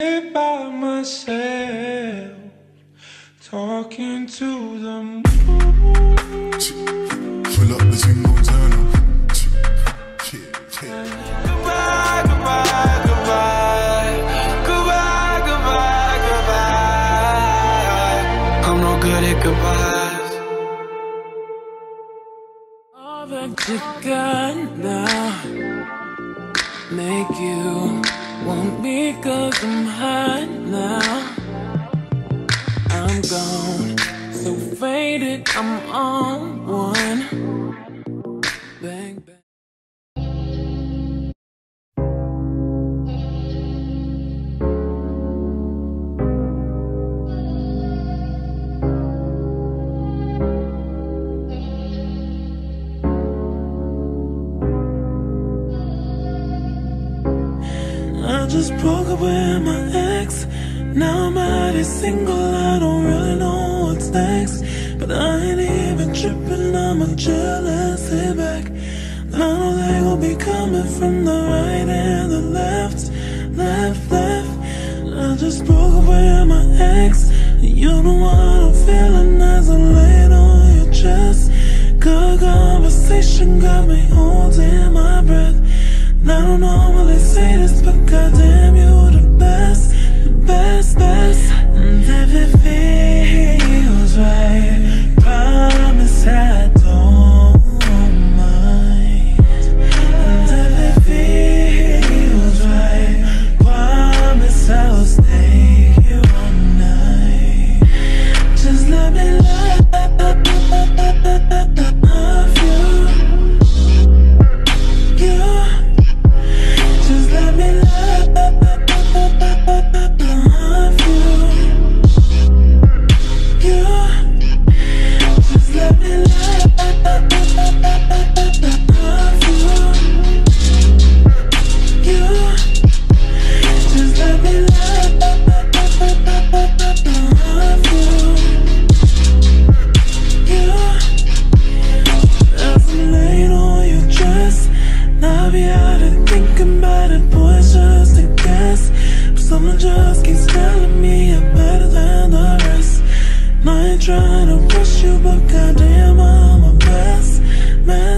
By myself, talking to the moon. Pull up the single turn. Goodbye, goodbye, goodbye. Goodbye, goodbye, goodbye. I'm no good at goodbyes. All that you got now make you want me cause I'm hot now. I'm gone, so faded, I'm on one. I just broke up with my ex. Now I'm out here single. I don't really know what's next. But I ain't even tripping. I'ma chill and sit back. I know they gon' be coming from the right and the left, left, left. I just broke up with my ex. You know what I'm feeling as I lay on your chest. Good conversation got me holding trying to push you, but goddamn, I'm a mess, mess.